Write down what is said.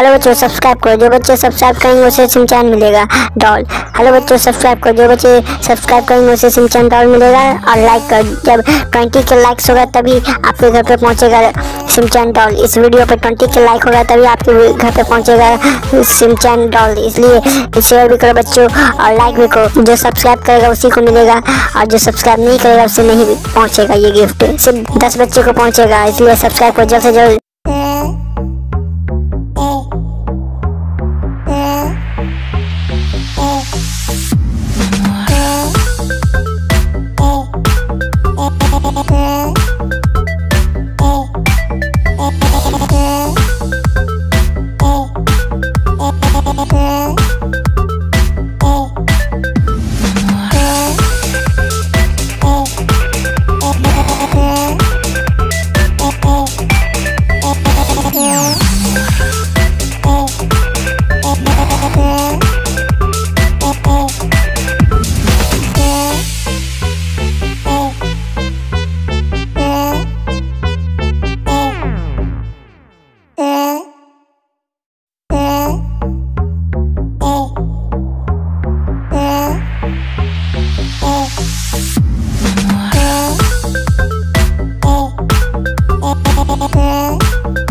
Hello बच्चों subscribe करो। जो बच्चे सब्सक्राइब करेंगे, उसे सिमचान मिलेगा। डॉल हेलो बच्चों सब्सक्राइब करो। जो बच्चे सब्सक्राइब करेंगे, उसे सिमचान डॉल मिलेगा और लाइक कर। जब ट्वेंटी के लाइक्स होगा, तभी आपके घर पे पहुंचेगा सिमचैन डॉल इस वीडियो पे ट्वेंटी के लाइक होगा, तभी आपके घर पे पहुंचेगा सिमचैन डॉल इसलिए शेयर भी करो बच्चों और लाइक भी करो। जो सब्सक्राइब करेगा, उसी को मिलेगा और जो सब्सक्राइब नहीं करेगा, उसे नहीं पहुँचेगा ये गिफ्ट सिर्फ़ दस बच्चे को पहुँचेगा। इसलिए सब्सक्राइब करो। जल्द से जल्द girl.